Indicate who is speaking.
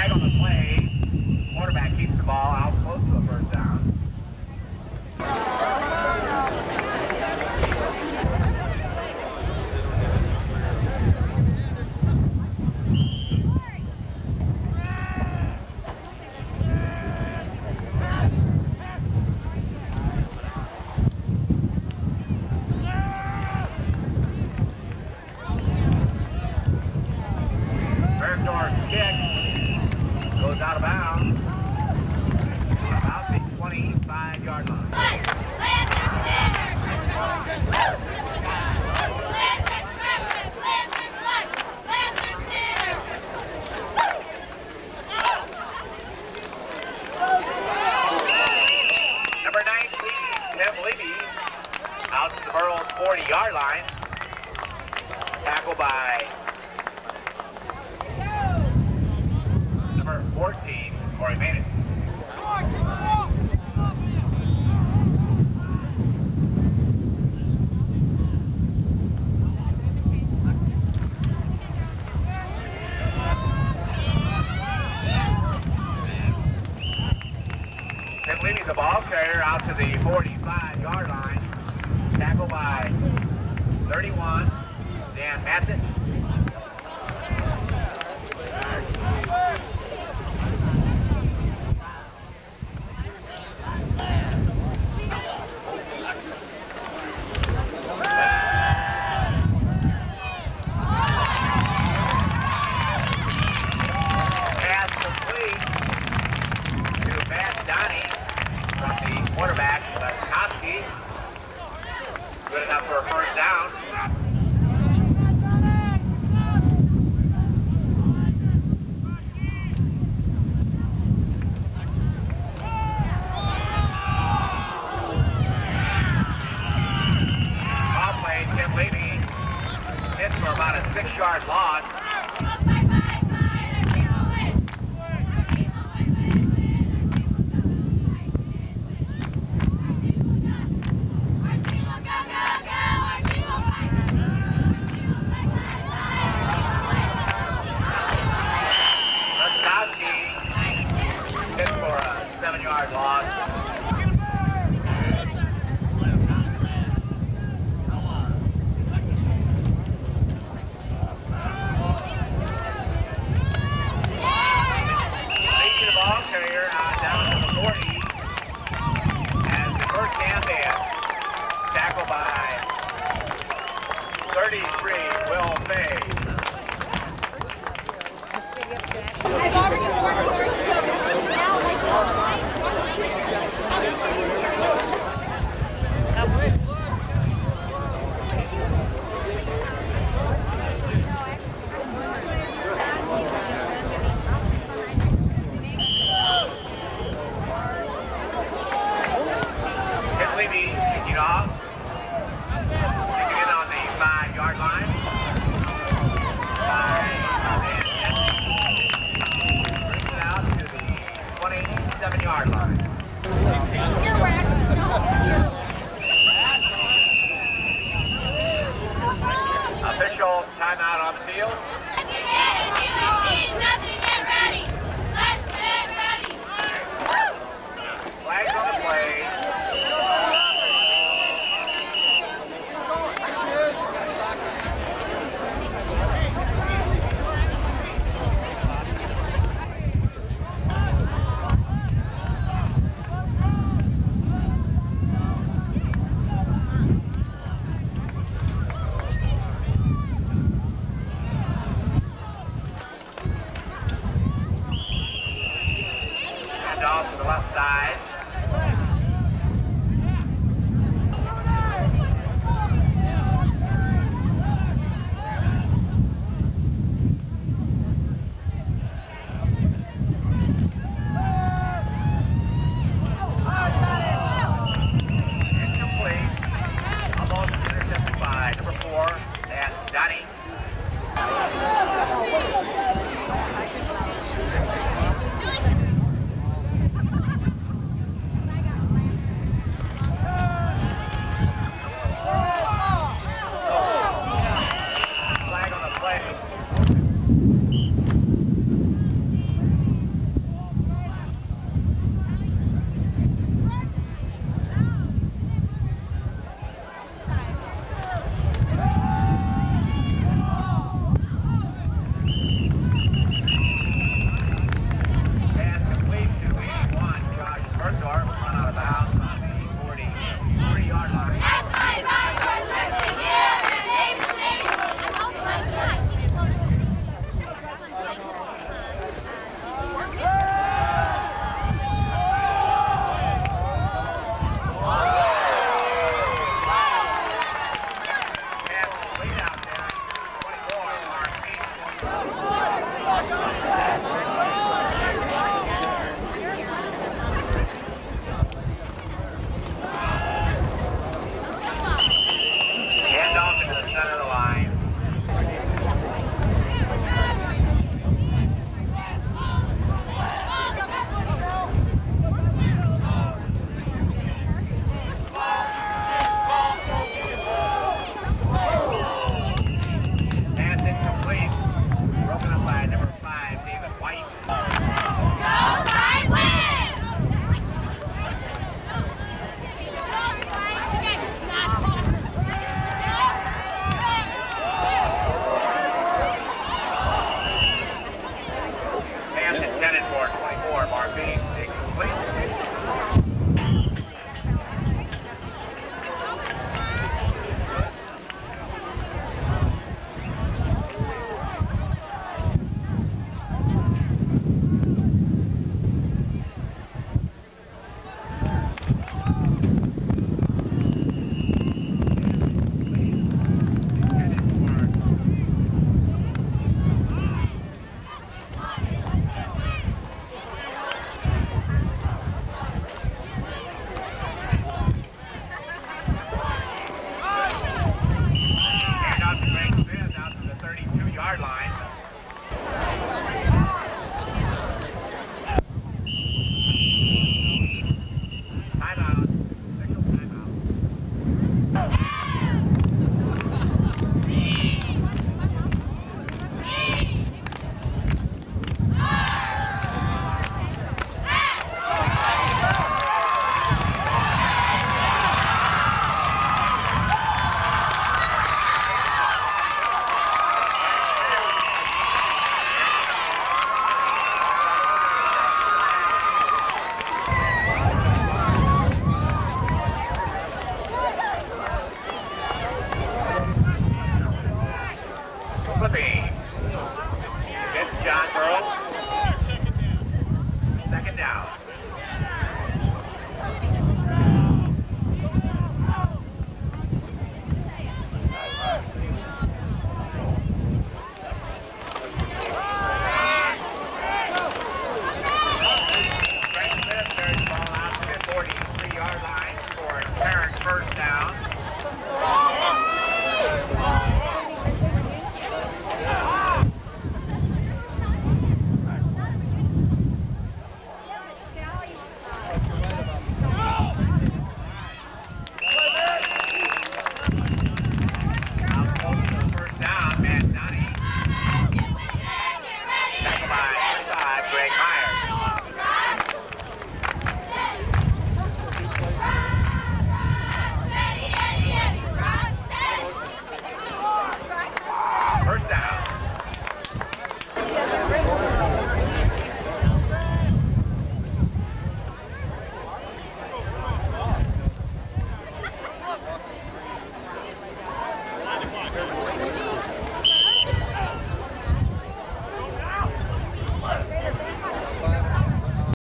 Speaker 1: side on the play. 45 yard line. Tackle by 31, Dan Mathis.